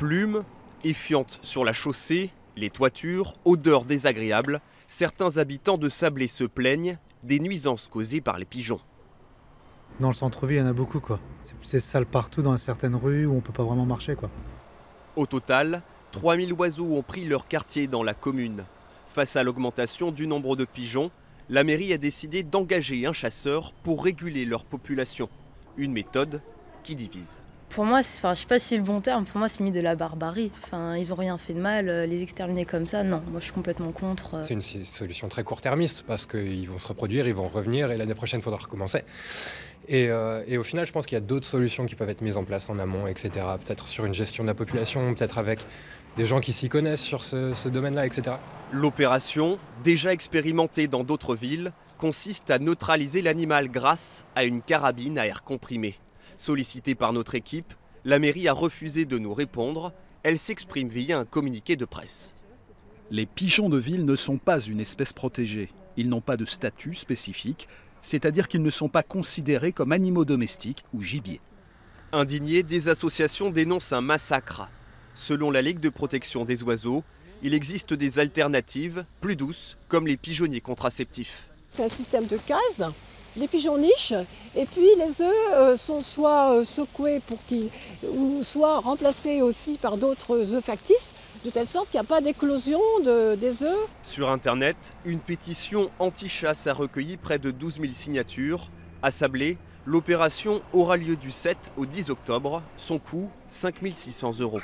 Plumes, effiantes sur la chaussée, les toitures, odeurs désagréables, certains habitants de Sablé se plaignent des nuisances causées par les pigeons. Dans le centre-ville, il y en a beaucoup quoi. C'est sale partout dans certaines rues où on peut pas vraiment marcher quoi. Au total, 3000 oiseaux ont pris leur quartier dans la commune. Face à l'augmentation du nombre de pigeons, la mairie a décidé d'engager un chasseur pour réguler leur population. Une méthode qui divise. Pour moi, enfin, je sais pas si c'est le bon terme, pour moi c'est mis de la barbarie. Enfin, ils ont rien fait de mal, euh, les exterminer comme ça, non, moi je suis complètement contre. euh. C'est une solution très court-termiste parce qu'ils vont se reproduire, ils vont revenir et l'année prochaine il faudra recommencer. Et, euh, et au final, je pense qu'il y a d'autres solutions qui peuvent être mises en place en amont, etc. Peut-être sur une gestion de la population, peut-être avec des gens qui s'y connaissent sur ce, ce domaine-là, etc. L'opération, déjà expérimentée dans d'autres villes, consiste à neutraliser l'animal grâce à une carabine à air comprimé. Sollicitée par notre équipe, la mairie a refusé de nous répondre. Elle s'exprime via un communiqué de presse. Les pigeons de ville ne sont pas une espèce protégée. Ils n'ont pas de statut spécifique, c'est-à-dire qu'ils ne sont pas considérés comme animaux domestiques ou gibier. Indignés, des associations dénoncent un massacre. Selon la Ligue de protection des oiseaux, il existe des alternatives plus douces, comme les pigeonniers contraceptifs. C'est un système de cases. Les pigeons nichent et puis les œufs euh, sont soit euh, secoués pour ou soit remplacés aussi par d'autres œufs factices, de telle sorte qu'il n'y a pas d'éclosion de- des œufs. Sur Internet, une pétition anti-chasse a recueilli près de 12 000 signatures. À Sablé, l'opération aura lieu du 7 au 10 octobre. Son coût, 5 600 euros.